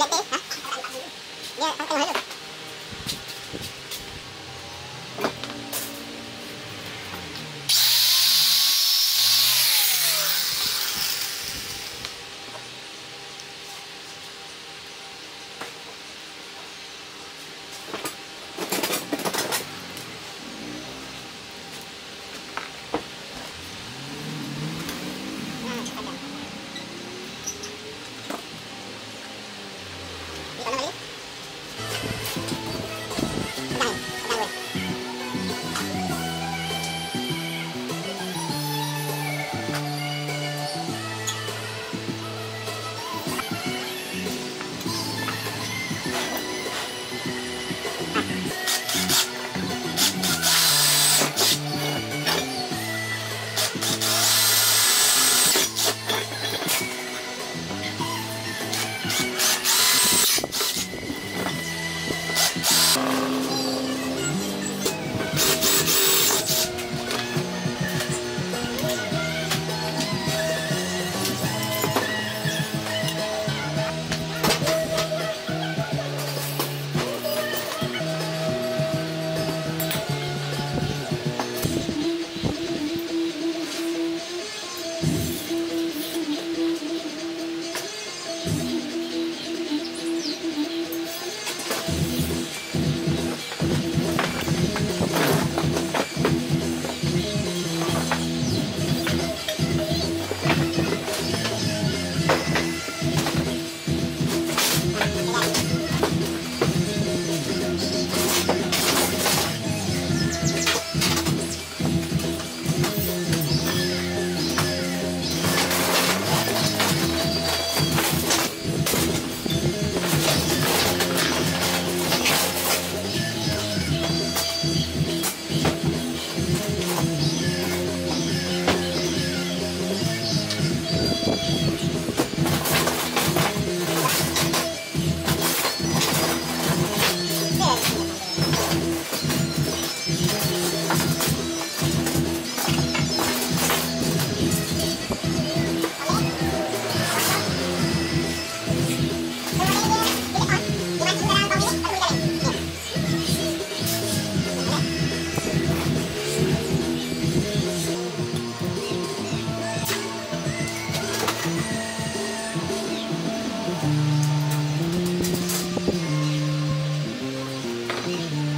May birthday, ha? Mm-hmm.